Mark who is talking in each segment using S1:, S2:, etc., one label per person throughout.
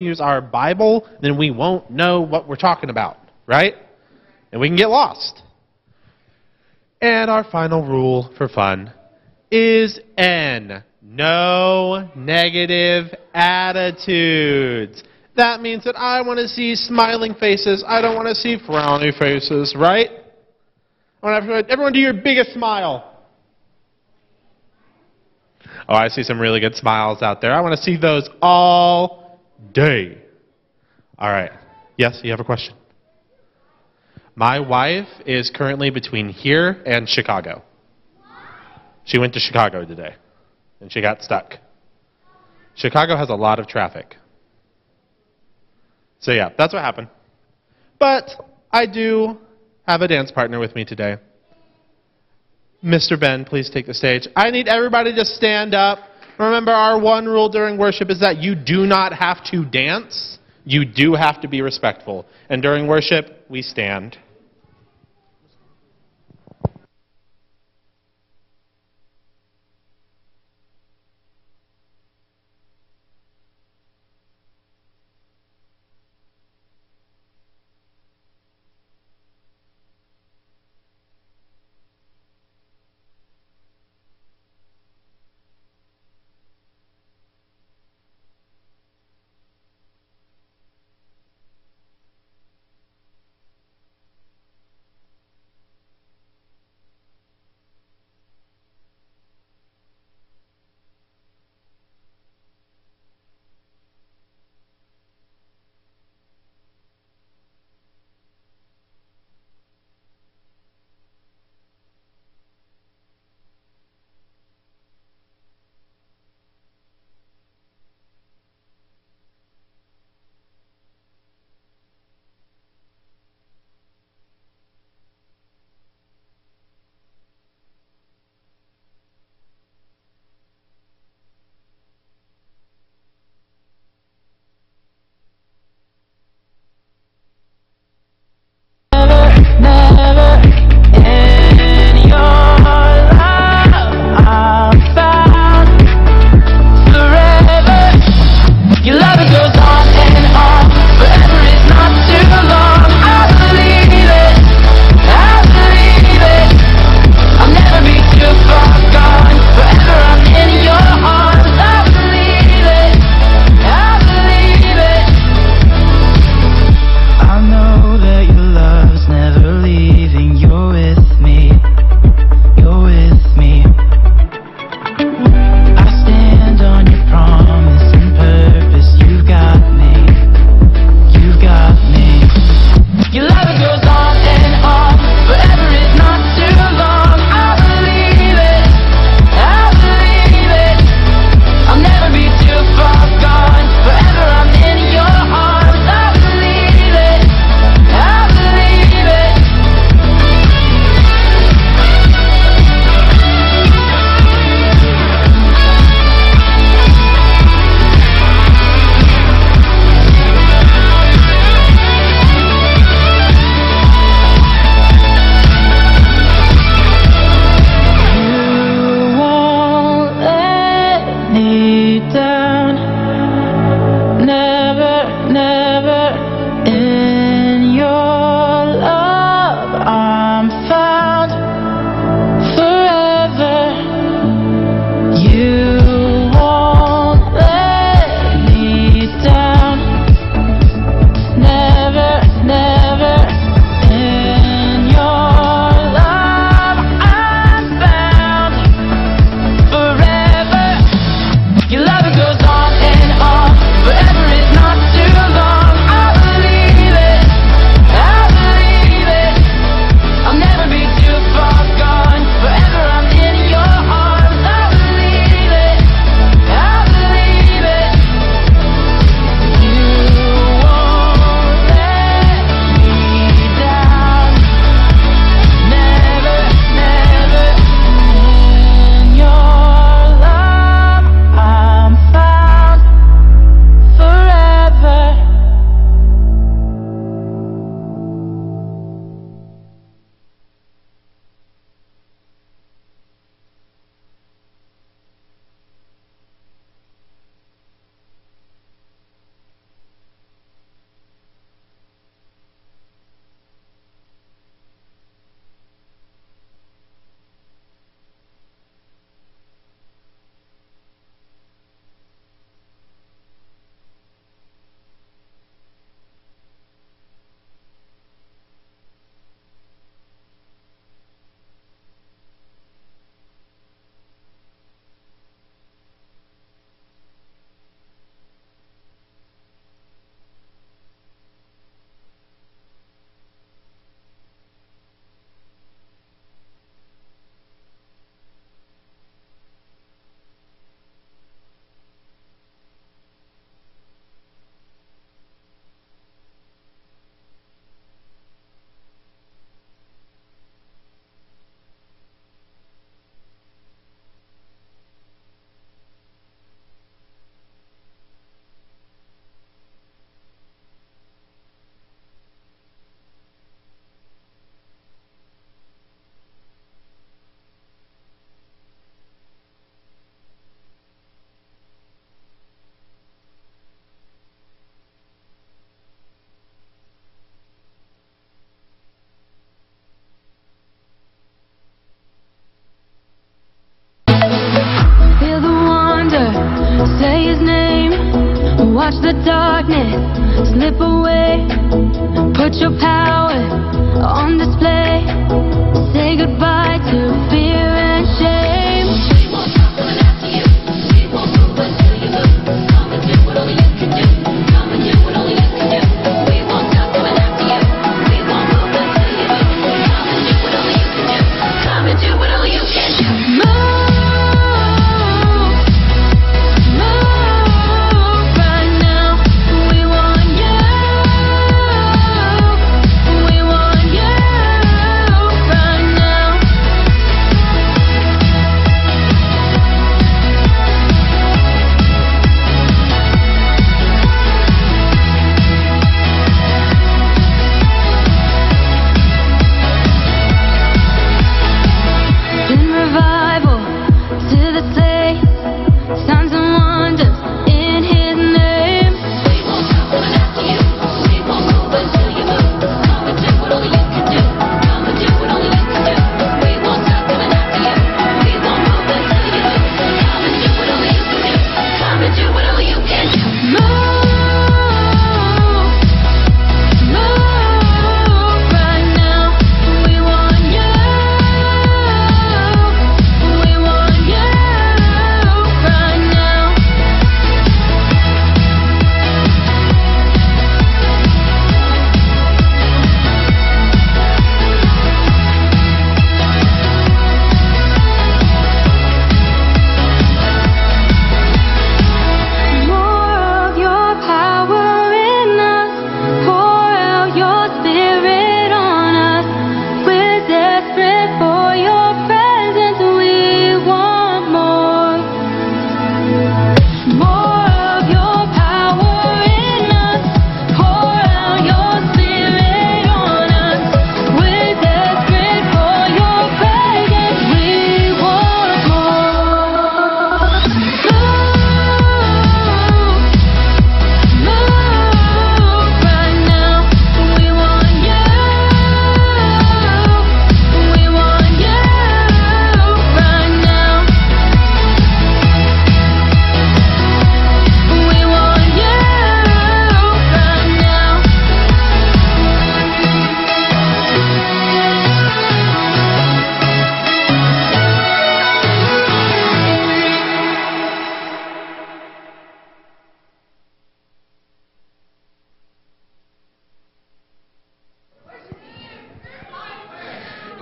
S1: use our Bible, then we won't know what we're talking about, right? And we can get lost. And our final rule for fun is N. No negative attitudes. That means that I want to see smiling faces. I don't want to see frowny faces, right? I want everyone do your biggest smile. Oh, I see some really good smiles out there. I want to see those all day. All right. Yes, you have a question? My wife is currently between here and Chicago. She went to Chicago today, and she got stuck. Chicago has a lot of traffic. So, yeah, that's what happened. But I do have a dance partner with me today. Mr. Ben, please take the stage. I need everybody to stand up. Remember, our one rule during worship is that you do not have to dance. You do have to be respectful. And during worship, we stand.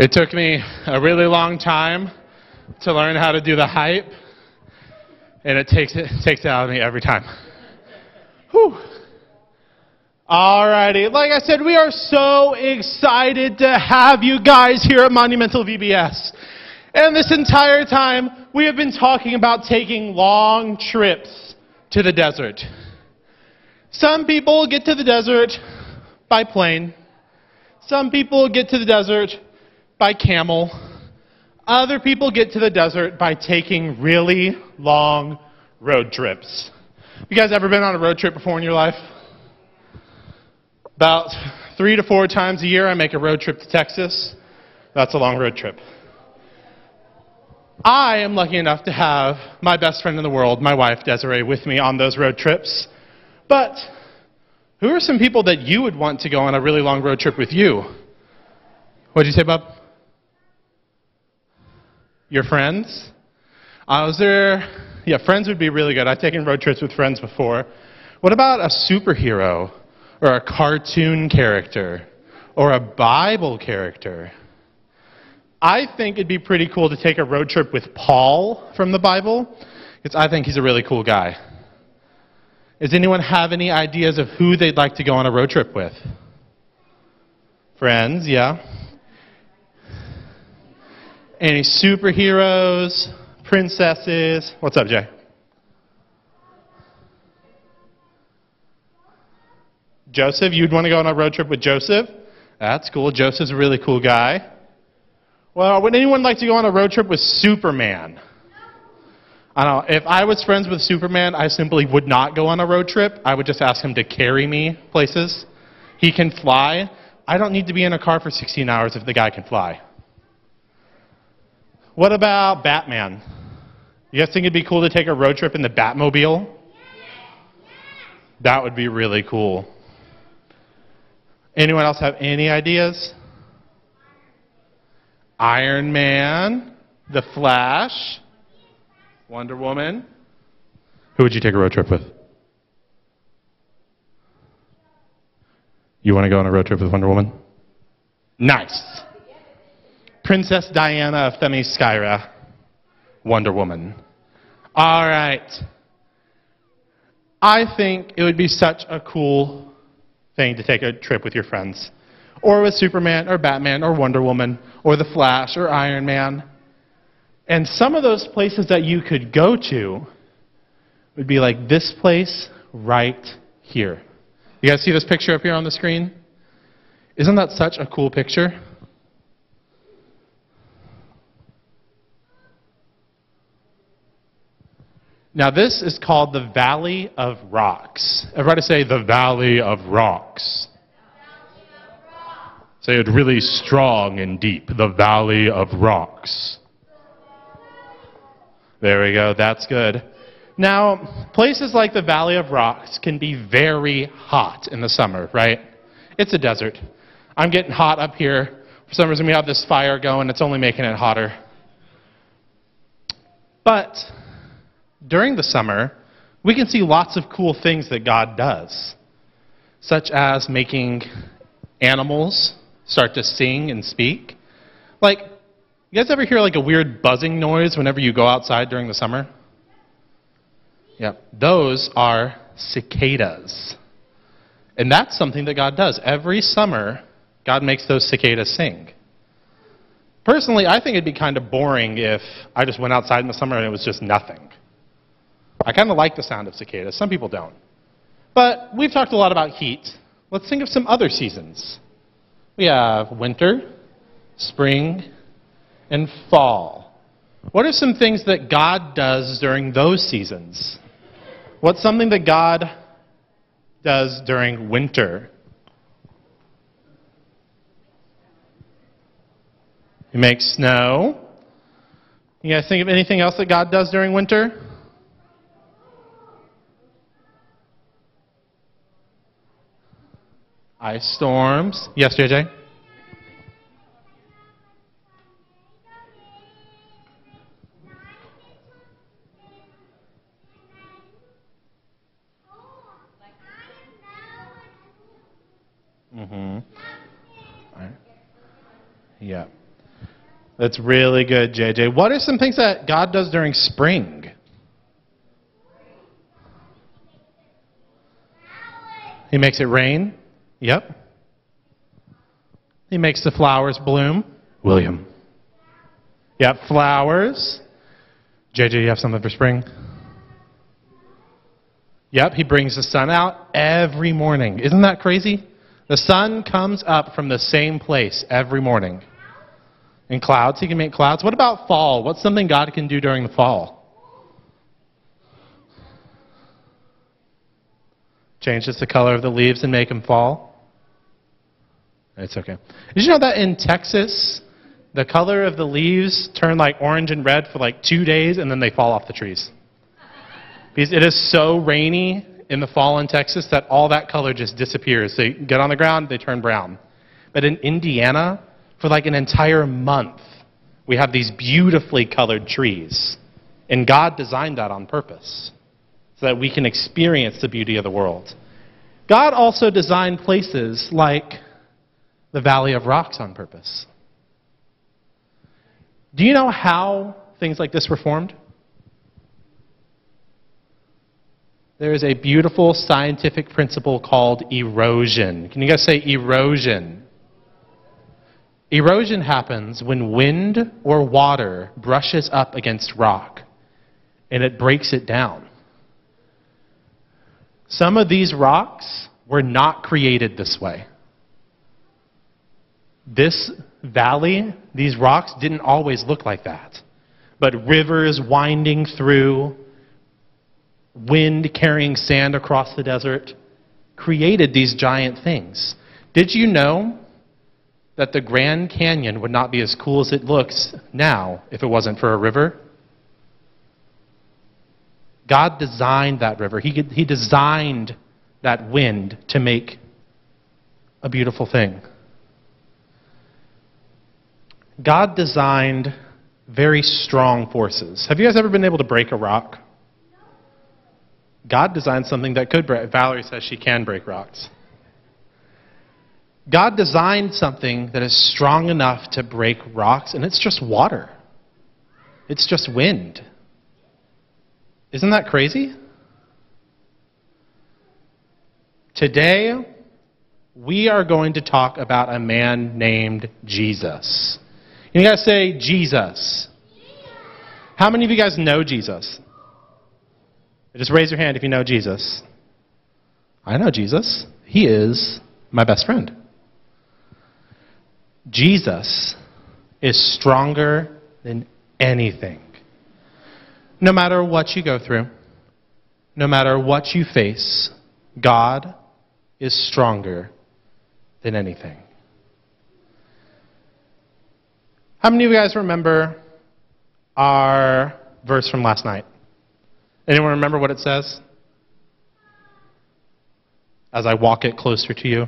S1: It took me a really long time to learn how to do the hype, and it takes it takes it out of me every time. Whew. Alrighty, like I said, we are so excited to have you guys here at Monumental VBS. And this entire time, we have been talking about taking long trips to the desert. Some people get to the desert by plane. Some people get to the desert by camel. Other people get to the desert by taking really long road trips. You guys ever been on a road trip before in your life? About three to four times a year, I make a road trip to Texas. That's a long road trip. I am lucky enough to have my best friend in the world, my wife Desiree, with me on those road trips. But who are some people that you would want to go on a really long road trip with you? What'd you say, Bob? Your friends? Uh, was there? Yeah, friends would be really good. I've taken road trips with friends before. What about a superhero or a cartoon character or a Bible character? I think it'd be pretty cool to take a road trip with Paul from the Bible because I think he's a really cool guy. Does anyone have any ideas of who they'd like to go on a road trip with? Friends, yeah. Any superheroes, princesses? What's up, Jay? Joseph, you'd want to go on a road trip with Joseph? That's cool. Joseph's a really cool guy. Well, would anyone like to go on a road trip with Superman? I don't know. If I was friends with Superman, I simply would not go on a road trip. I would just ask him to carry me places. He can fly. I don't need to be in a car for 16 hours if the guy can fly. What about Batman? You guys think it'd be cool to take a road trip in the Batmobile? That would be really cool. Anyone else have any ideas? Iron Man, The Flash, Wonder Woman. Who would you take a road trip with? You want to go on a road trip with Wonder Woman? Nice. Princess Diana of Themyscira, Wonder Woman. All right. I think it would be such a cool thing to take a trip with your friends, or with Superman, or Batman, or Wonder Woman, or The Flash, or Iron Man. And some of those places that you could go to would be like this place right here. You guys see this picture up here on the screen? Isn't that such a cool picture? Now, this is called the Valley of Rocks. Everybody say the Valley of Rocks. Say it really strong and deep. The Valley of Rocks. There we go. That's good. Now, places like the Valley of Rocks can be very hot in the summer, right? It's a desert. I'm getting hot up here. For some reason, we have this fire going. It's only making it hotter. But during the summer, we can see lots of cool things that God does, such as making animals start to sing and speak. Like, you guys ever hear like a weird buzzing noise whenever you go outside during the summer? Yeah, those are cicadas. And that's something that God does. Every summer, God makes those cicadas sing. Personally, I think it'd be kind of boring if I just went outside in the summer and it was just nothing. I kind of like the sound of cicadas. Some people don't. But we've talked a lot about heat. Let's think of some other seasons. We have winter, spring, and fall. What are some things that God does during those seasons? What's something that God does during winter? He makes snow. You guys think of anything else that God does during winter? Ice storms. Yes, JJ? Mm-hmm. Yeah. That's really good, JJ. What are some things that God does during spring? He makes it rain. Yep. He makes the flowers bloom. William. Yep, flowers. JJ, you have something for spring? Yep, he brings the sun out every morning. Isn't that crazy? The sun comes up from the same place every morning. In clouds, he can make clouds. What about fall? What's something God can do during the fall? Changes the color of the leaves and make them fall? It's okay. Did you know that in Texas, the color of the leaves turn like orange and red for like two days and then they fall off the trees? Because it is so rainy in the fall in Texas that all that color just disappears. They get on the ground, they turn brown. But in Indiana, for like an entire month, we have these beautifully colored trees. And God designed that on purpose so that we can experience the beauty of the world. God also designed places like the Valley of Rocks on purpose. Do you know how things like this were formed? There is a beautiful scientific principle called erosion. Can you guys say erosion? Erosion happens when wind or water brushes up against rock and it breaks it down. Some of these rocks were not created this way. This valley, these rocks, didn't always look like that. But rivers winding through, wind carrying sand across the desert, created these giant things. Did you know that the Grand Canyon would not be as cool as it looks now if it wasn't for a river? God designed that river. He, he designed that wind to make a beautiful thing. God designed very strong forces. Have you guys ever been able to break a rock? God designed something that could break. Valerie says she can break rocks. God designed something that is strong enough to break rocks, and it's just water. It's just wind. Isn't that crazy? Today, we are going to talk about a man named Jesus. You guys say Jesus. How many of you guys know Jesus? Just raise your hand if you know Jesus. I know Jesus. He is my best friend. Jesus is stronger than anything. No matter what you go through, no matter what you face, God is stronger than anything. How many of you guys remember our verse from last night? Anyone remember what it says? As I walk it closer to you.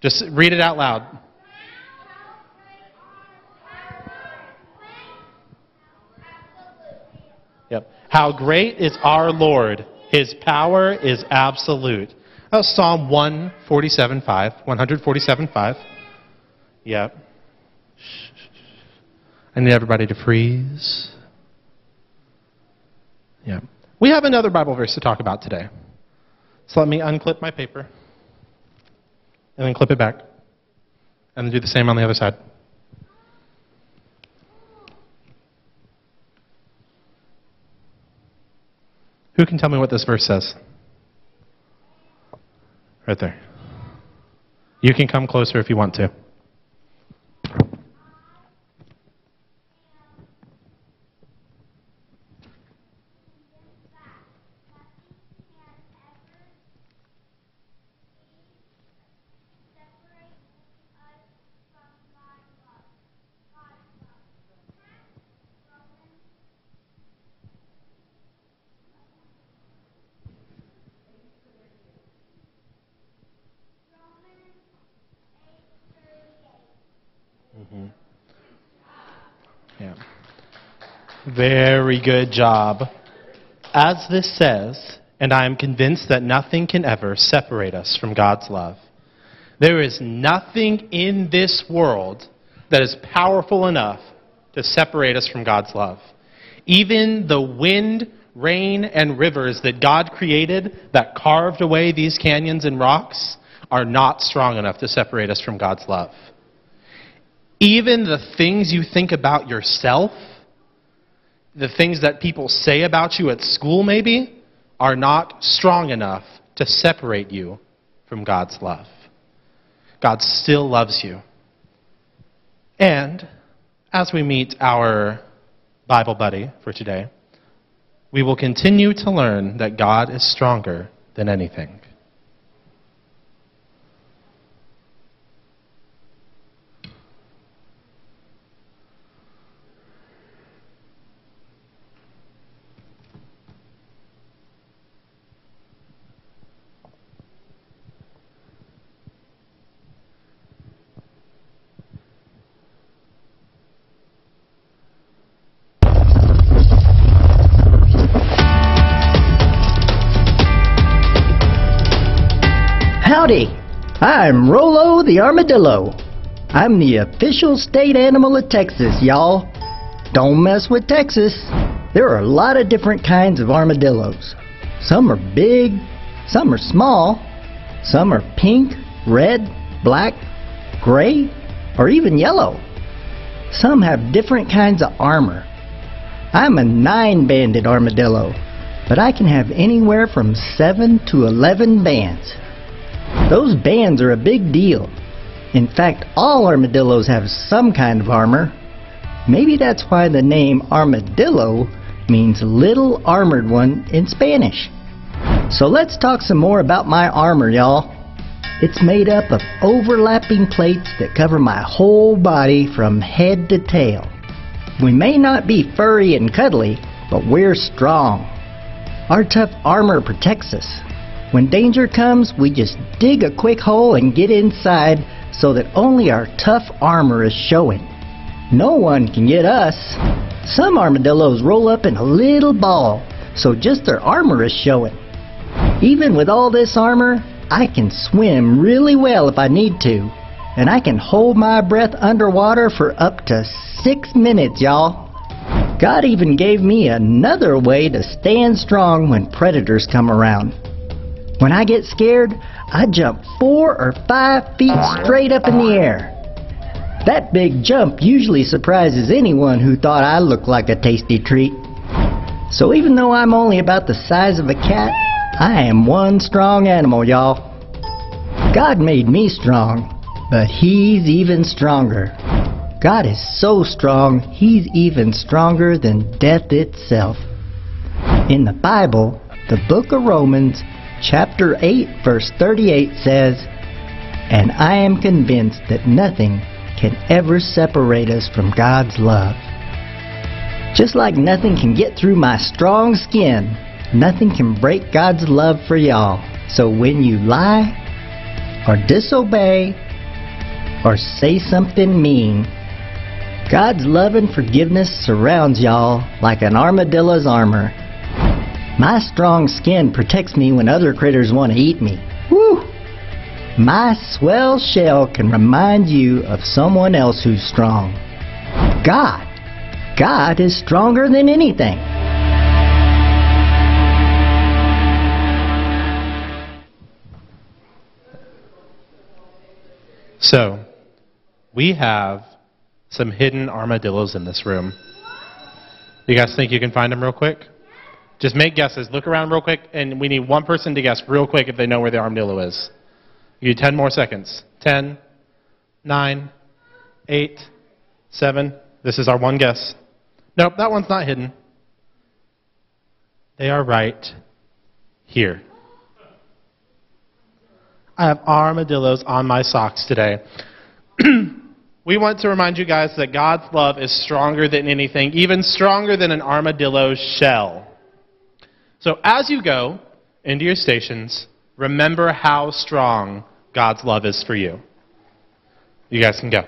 S1: Just read it out loud. Yep. How great is our Lord? His power is absolute. That was Psalm 147.5. 147.5. Yep. I need everybody to freeze. Yeah. We have another Bible verse to talk about today. So let me unclip my paper and then clip it back and then do the same on the other side. Who can tell me what this verse says? Right there. You can come closer if you want to. Yeah. Very good job. As this says, and I am convinced that nothing can ever separate us from God's love. There is nothing in this world that is powerful enough to separate us from God's love. Even the wind, rain, and rivers that God created that carved away these canyons and rocks are not strong enough to separate us from God's love. Even the things you think about yourself, the things that people say about you at school, maybe, are not strong enough to separate you from God's love. God still loves you. And as we meet our Bible buddy for today, we will continue to learn that God is stronger than anything.
S2: I'm Rolo the Armadillo. I'm the official state animal of Texas, y'all. Don't mess with Texas. There are a lot of different kinds of armadillos. Some are big, some are small, some are pink, red, black, gray, or even yellow. Some have different kinds of armor. I'm a nine banded armadillo, but I can have anywhere from seven to eleven bands. Those bands are a big deal. In fact, all armadillos have some kind of armor. Maybe that's why the name armadillo means little armored one in Spanish. So let's talk some more about my armor, y'all. It's made up of overlapping plates that cover my whole body from head to tail. We may not be furry and cuddly, but we're strong. Our tough armor protects us. When danger comes, we just dig a quick hole and get inside so that only our tough armor is showing. No one can get us. Some armadillos roll up in a little ball, so just their armor is showing. Even with all this armor, I can swim really well if I need to. And I can hold my breath underwater for up to six minutes, y'all. God even gave me another way to stand strong when predators come around. When I get scared, I jump four or five feet straight up in the air. That big jump usually surprises anyone who thought I looked like a tasty treat. So even though I'm only about the size of a cat, I am one strong animal, y'all. God made me strong, but He's even stronger. God is so strong, He's even stronger than death itself. In the Bible, the book of Romans, chapter 8, verse 38 says, And I am convinced that nothing can ever separate us from God's love. Just like nothing can get through my strong skin, nothing can break God's love for y'all. So when you lie, or disobey, or say something mean, God's love and forgiveness surrounds y'all like an armadillo's armor. My strong skin protects me when other critters want to eat me. Woo! My swell shell can remind you of someone else who's strong. God. God is stronger than anything.
S1: So, we have some hidden armadillos in this room. You guys think you can find them real quick? Just make guesses. Look around real quick, and we need one person to guess real quick if they know where the armadillo is. You need 10 more seconds. 10, 9, 8, 7. This is our one guess. Nope, that one's not hidden. They are right here. I have armadillos on my socks today. we want to remind you guys that God's love is stronger than anything, even stronger than an armadillo's shell. So as you go into your stations, remember how strong God's love is for you. You guys can go.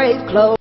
S3: Grave clothes.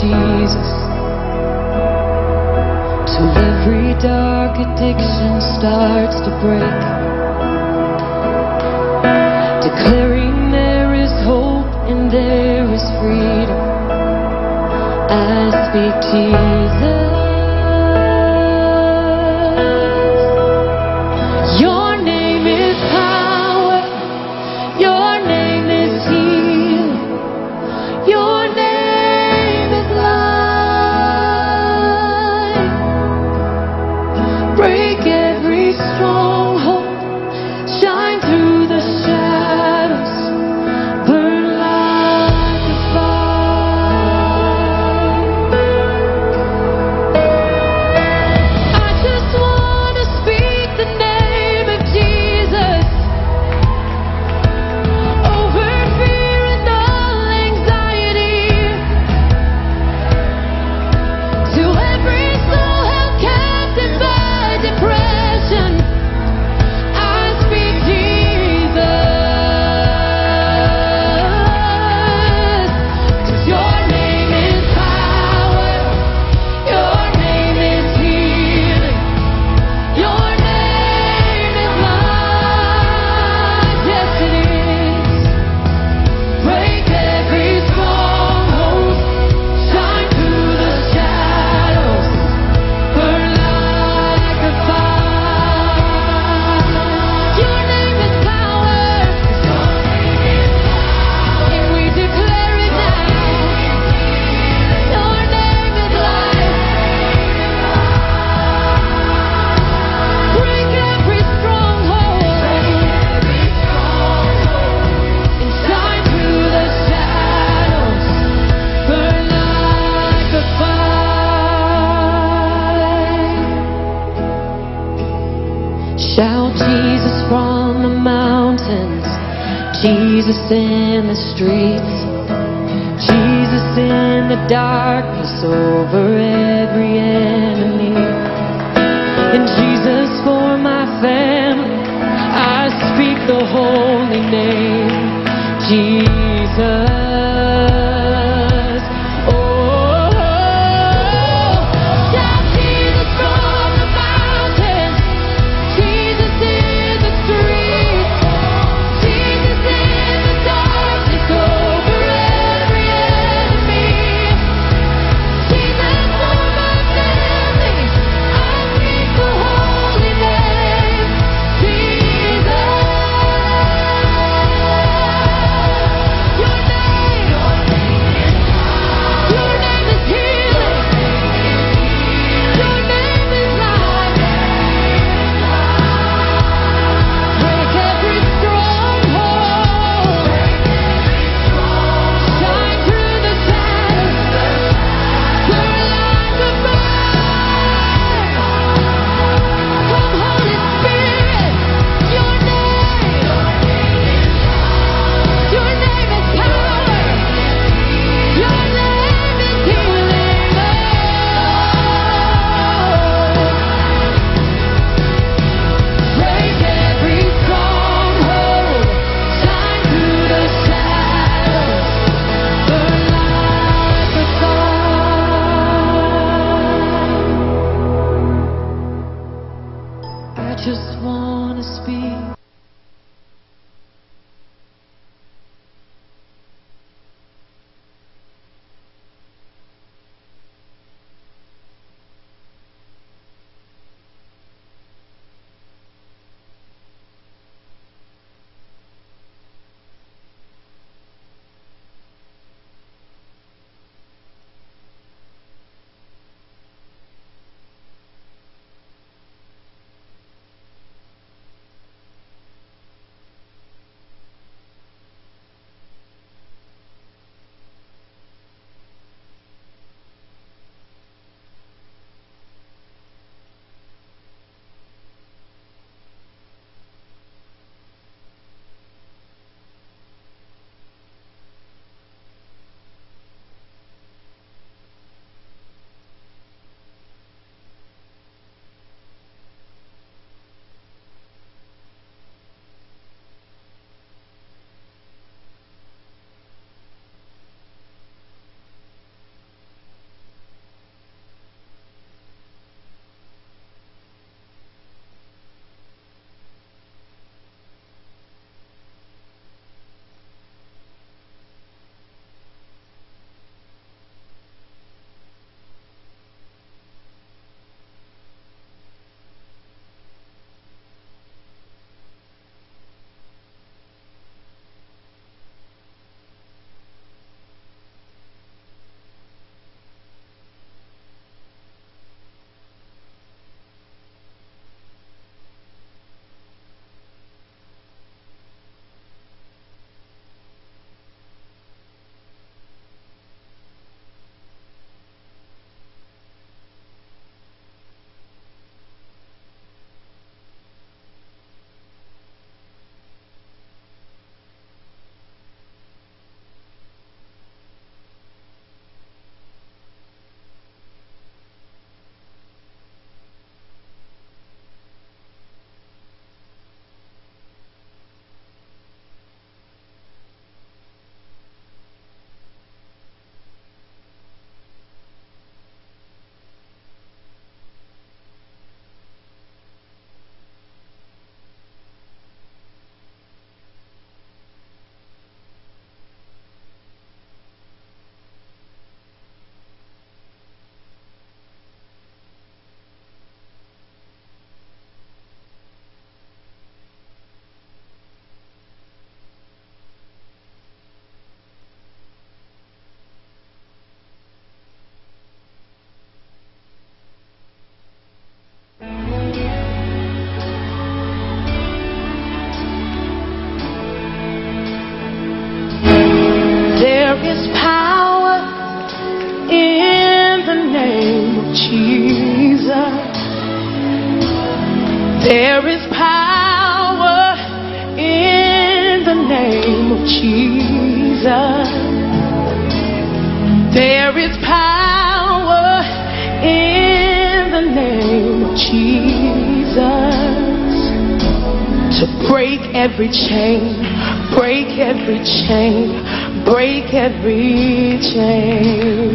S4: Jesus.
S5: Till every dark addiction starts to break. Declaring there is hope and there is freedom. I speak Jesus holy name, Jesus. every
S6: chain, break every chain, break every chain.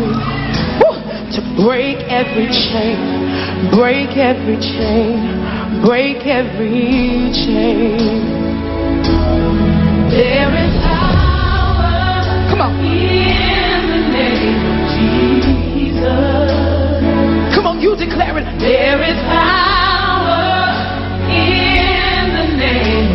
S6: Woo! To break every chain, break every chain, break every chain. There is power. Come on. In the name of Jesus. Come on, you declare it. There is power in the name